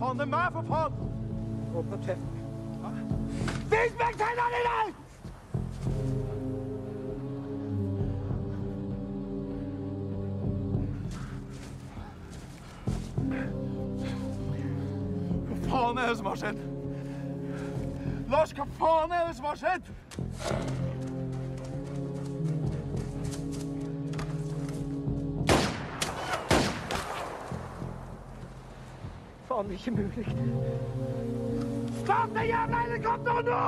Er meg, for faen! Åpne kjeften. Vis meg tennene dine! Hva faen er det som har skjedd? Lars, hva faen er det som har skjedd? Faen, ikke mulig. Start det jævla helikopteret nå!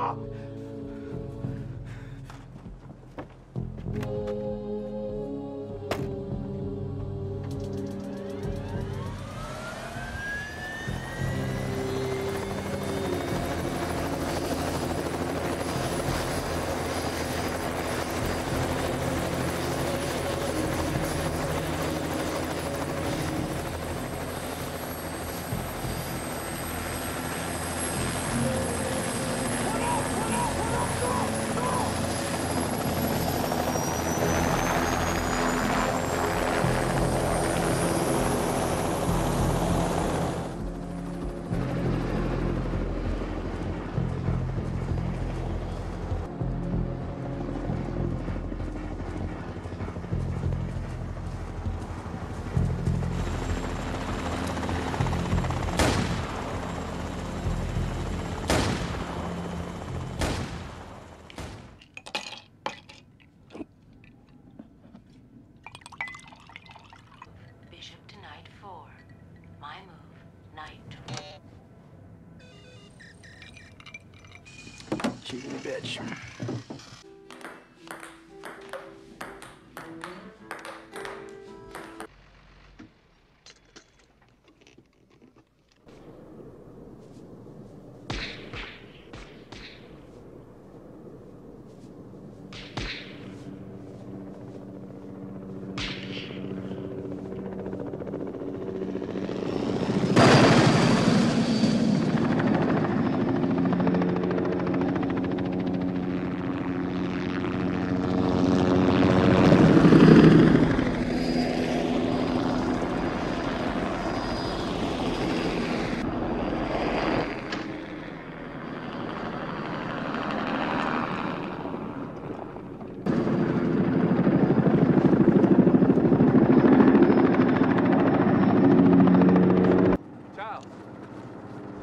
Cheating bitch.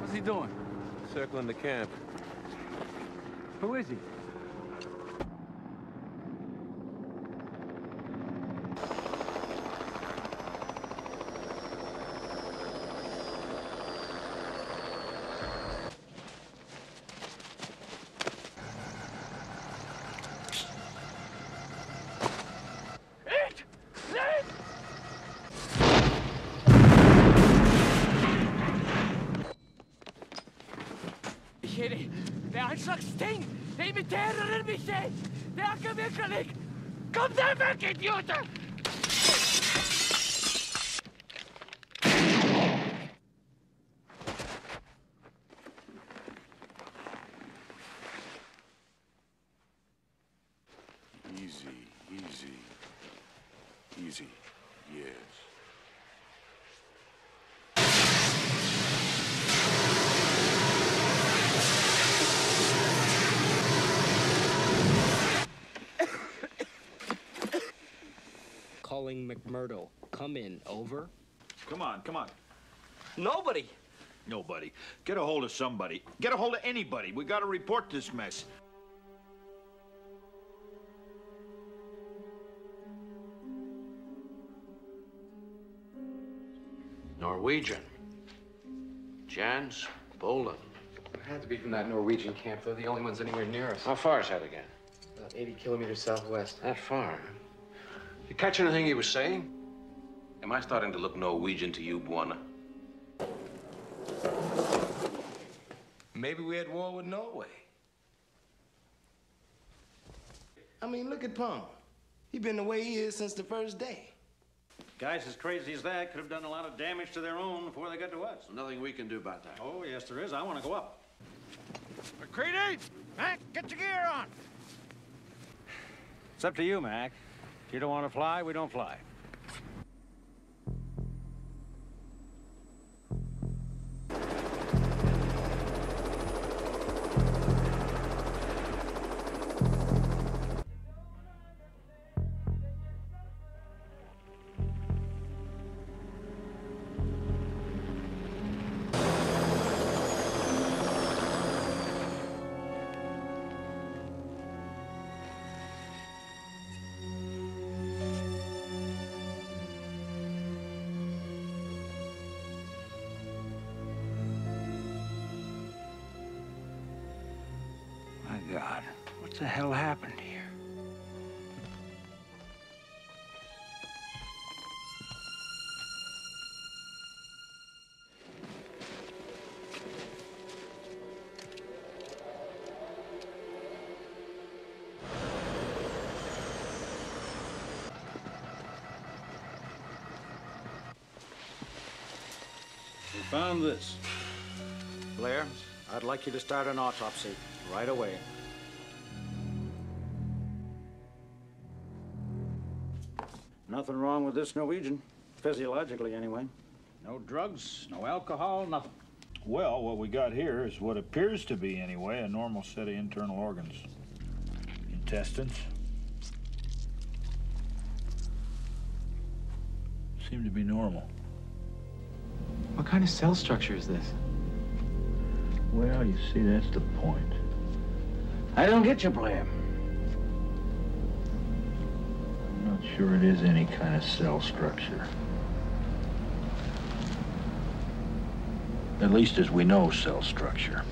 What's he doing? Circling the camp. Who is he? terror in mijn zin. Welke winkel ik? Kom daar weg, idioten! McMurdo. Come in. Over. Come on, come on. Nobody! Nobody. Get a hold of somebody. Get a hold of anybody. We gotta report this mess. Norwegian. Jans Boland. It had to be from that Norwegian camp. They're the only ones anywhere near us. How far is that again? About 80 kilometers southwest. That far. You catch anything he was saying? Am I starting to look Norwegian to you, Buona? Maybe we're at war with Norway. I mean, look at Palmer. He's been the way he is since the first day. Guys as crazy as that could have done a lot of damage to their own before they got to us. Nothing we can do about that. Oh, yes, there is. I want to go up. MacReady! Mac, get your gear on! It's up to you, Mac. If you don't want to fly, we don't fly. What the hell happened here? We found this. Blair, I'd like you to start an autopsy right away. Nothing wrong with this Norwegian, physiologically anyway. No drugs, no alcohol, nothing. Well, what we got here is what appears to be, anyway, a normal set of internal organs. Intestines. Seem to be normal. What kind of cell structure is this? Well, you see, that's the point. I don't get you, Blair. Not sure it is any kind of cell structure. At least as we know cell structure.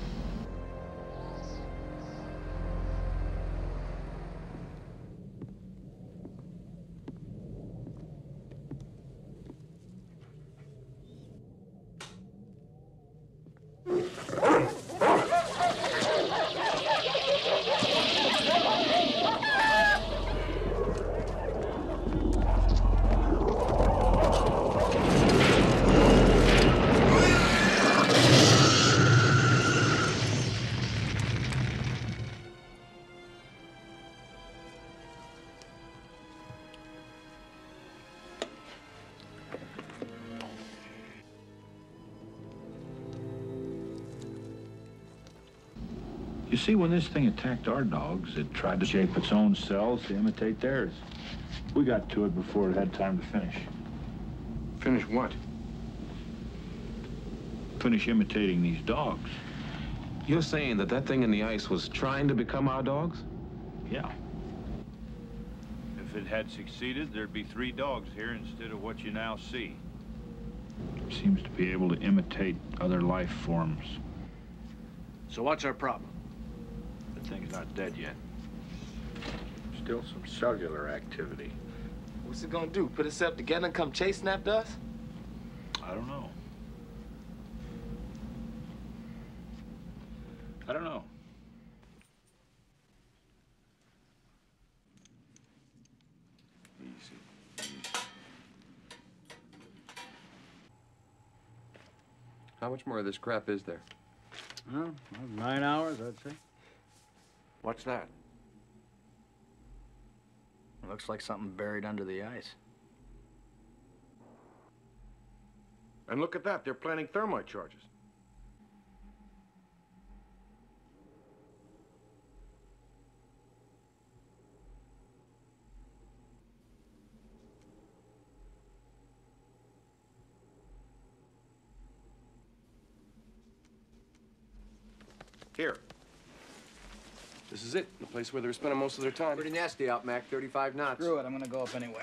You see, when this thing attacked our dogs, it tried to shape its own cells to imitate theirs. We got to it before it had time to finish. Finish what? Finish imitating these dogs. You're saying that that thing in the ice was trying to become our dogs? Yeah. If it had succeeded, there'd be three dogs here instead of what you now see. It Seems to be able to imitate other life forms. So what's our problem? The thing's not dead yet. Still some cellular activity. What's it gonna do? Put itself together and come chasing after us? I don't know. I don't know. Easy. Easy. How much more of this crap is there? Well, nine hours, I'd say. What's that? It Looks like something buried under the ice. And look at that, they're planning thermite charges. Here. This is it, the place where they're spending most of their time. Pretty nasty out, Mac. 35 knots. Screw it, I'm gonna go up anyway.